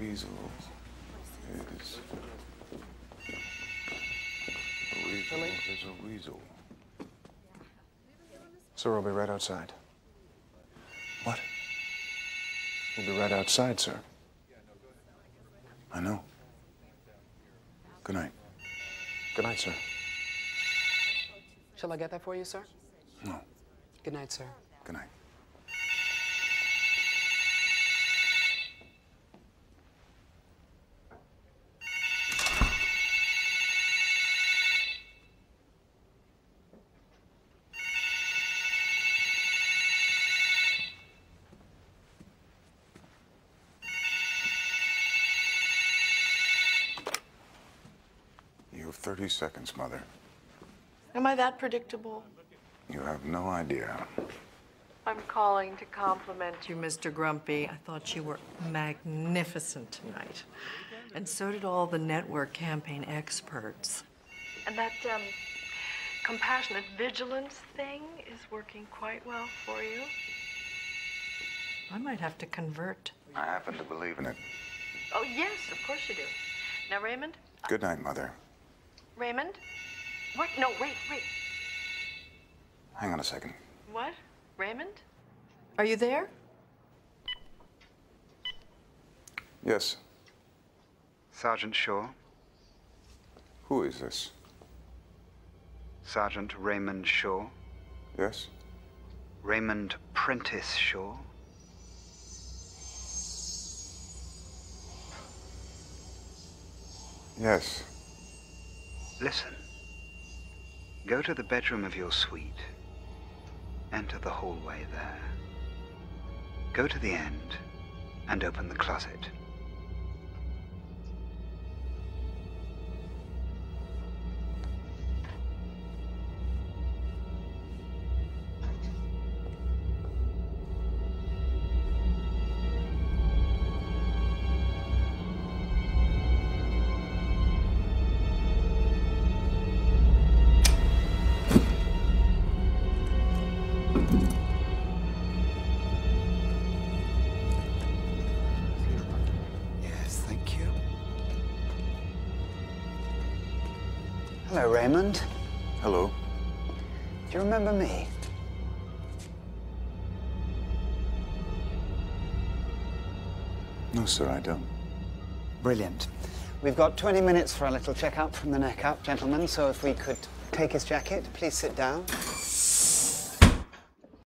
weasel is. A weasel is a weasel. Sir, we'll be right outside. What? We'll be right outside, sir. I know. Good night. Good night, sir. Shall I get that for you, sir? No. Good night, sir. Good night. You 30 seconds, Mother. Am I that predictable? You have no idea. I'm calling to compliment you, Mr. Grumpy. I thought you were magnificent tonight. And so did all the network campaign experts. And that um, compassionate vigilance thing is working quite well for you. I might have to convert. I happen to believe in it. Oh, yes, of course you do. Now, Raymond? Good night, Mother. Raymond? What? No, wait, wait. Hang on a second. What? Raymond? Are you there? Yes. Sergeant Shaw, Who is this? Sergeant Raymond Shaw, Yes? Raymond Prentiss Shaw. Yes. Listen. Go to the bedroom of your suite. Enter the hallway there. Go to the end and open the closet. Hello, Raymond. Hello. Do you remember me? No, sir, I don't. Brilliant. We've got 20 minutes for a little checkup from the neck up, gentlemen, so if we could take his jacket, please sit down.